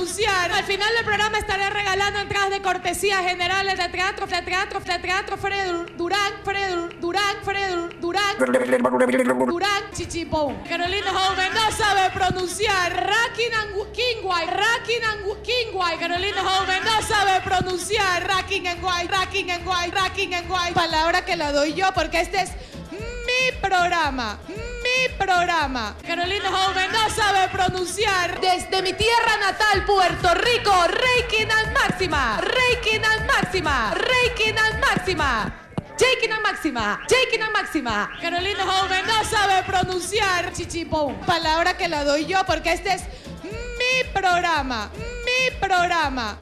Al final del programa estaré regalando entradas de cortesía generales de teatro, de teatro, de teatro, Fred Durán, Fred Durán, Fred Durán, Durán, Chichipón. Carolina Joven no sabe pronunciar. Rakinan Kingway, Rakinan Kingway. Carolina Joven no sabe pronunciar. Racking and Guay, Racking and Guay, Racking and Guay. Palabra que la doy yo porque este es mi programa. Mi programa. Carolina Joven no sabe pronunciar. Desde mi tierra natal, Puerto Rico, Reikin al máxima. Reikin al máxima. Reikin al máxima. Jaking al máxima. Jaking al máxima. Carolina Joven no sabe pronunciar. Chichipón. Palabra que la doy yo porque este es mi programa. Mi programa.